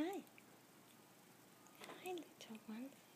Hi. Hi, little ones.